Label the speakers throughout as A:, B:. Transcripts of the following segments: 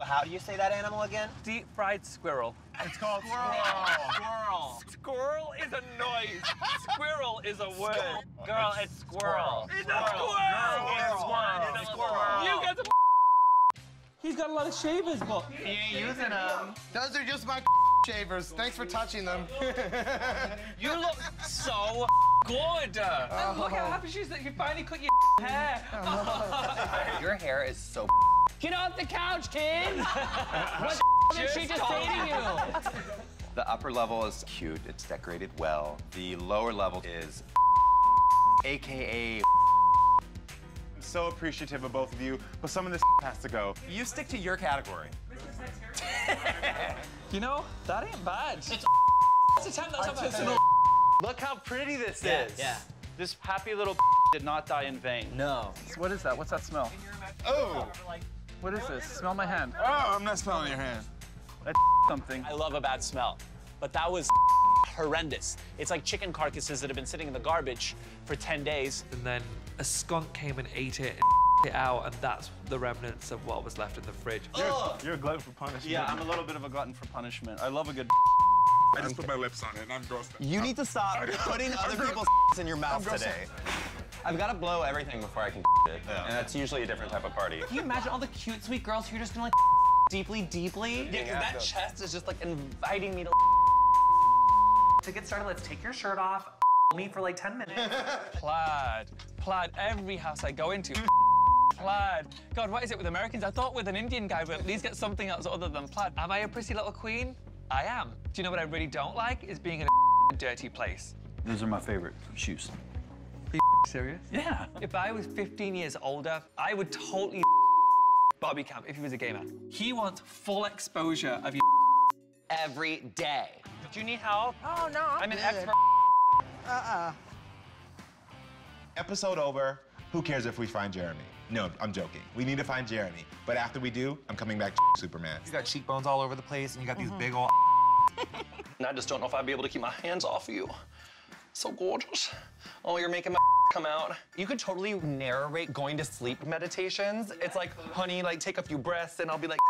A: How do you say that animal again?
B: Deep fried squirrel.
C: It's called
B: Squirrel. Squirrel squirrel is a noise. Squirrel is a word. Girl, it's squirrel. It's a squirrel. It's squirrel. It's a squirrel. You guys are He's got a lot of shavers, but
A: He ain't using them.
C: Those are just my shavers. Thanks for touching them.
B: you look so good. And look how happy she is that you finally cut your hair.
A: Your hair is so.
D: Get off the couch, kid! what did she just say to you?
E: The upper level is cute, it's decorated well. The lower level is AKA.
F: I'm so appreciative of both of you, but some of this has to go.
E: You stick to your category.
B: You know, that ain't bad. It's a time that's
G: Artisanal. Look how pretty this
A: Yeah,
G: is.
A: yeah.
G: This happy little did not die in vain.
A: No.
B: What is that? What's that smell?
F: Oh,
B: What is this? Smell my hand.
F: oh, I'm not smelling your hand.
B: That's something.
H: I love a bad smell, but that was horrendous. It's like chicken carcasses that have been sitting in the garbage for 10 days.
I: And then a skunk came and ate it and it out, and that's the remnants of what was left in the fridge.
F: You're, oh! you're a glutton for punishment.
G: Yeah, I'm a little bit of a glutton for punishment. I love a good.
F: I just put my lips on it and I'm grossed out.
A: You need to stop putting other people's in your mouth
F: grossed
A: today. I've got to blow everything before I can it. And that's usually a different type of party.
D: Can you imagine all the cute, sweet girls who are just gonna like deeply, deeply?
A: Yeah, 'cause that
D: that
A: chest is just like inviting me to.
D: To get started, let's take your shirt off, me for like 10 minutes.
B: Plaid. Plaid. Every house I go into. Plaid. God, what is it with Americans? I thought with an Indian guy we'd at least get something else other than plaid. Am I a pretty little queen? I am. Do you know what I really don't like? Is being in a dirty place.
G: Those are my favorite shoes.
B: Serious?
G: Yeah.
B: If I was 15 years older, I would totally Bobby Camp if he was a gay man. He wants full exposure of you
A: Every day.
B: Do you need help?
D: Oh, no,
B: I'm an expert. Uh-uh.
J: Episode over. Who cares if we find Jeremy? No, I'm joking. We need to find Jeremy. But after we do, I'm coming back to Superman.
A: You got cheekbones all over the place, and you got these mm-hmm. big old.
H: And I just don't know if I'd be able to keep my hands off you. So gorgeous. Oh, you're making my come out.
A: You could totally narrate going to sleep meditations. It's like, honey, like take a few breaths, and I'll be like,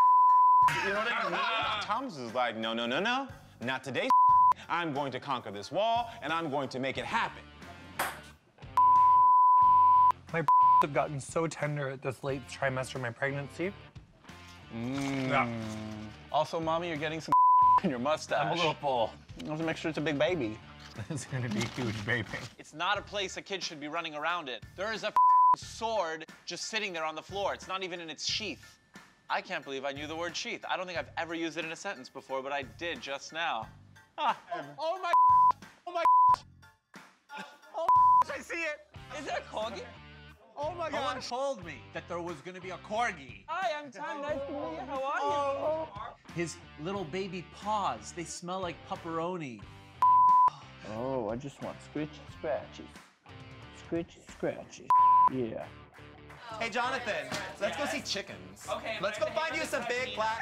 A: you know what I mean?
F: Thomas is like, no, no, no, no, not today. I'm going to conquer this wall and I'm going to make it happen.
K: My have gotten so tender at this late trimester of my pregnancy. Mm.
G: Also, mommy, you're getting some in your mustache.
H: I'm a little full.
G: You have to make sure it's a big baby.
C: It's gonna be huge, baby.
H: It's not a place a kid should be running around in. There is a sword just sitting there on the floor. It's not even in its sheath. I can't believe I knew the word sheath. I don't think I've ever used it in a sentence before, but I did just now. Ah. Oh my! Oh my! Oh I see it!
B: Is it a corgi?
H: Oh my
A: No one told me that there was gonna be a corgi.
B: Hi, I'm Tom. Nice to meet you. How are
A: His little baby paws, they smell like pepperoni.
K: Oh, I just want scritchy scratches. Scritchy scratches. Yeah.
A: Hey, Jonathan, let's go see chickens.
B: Okay,
A: Let's go find you some big black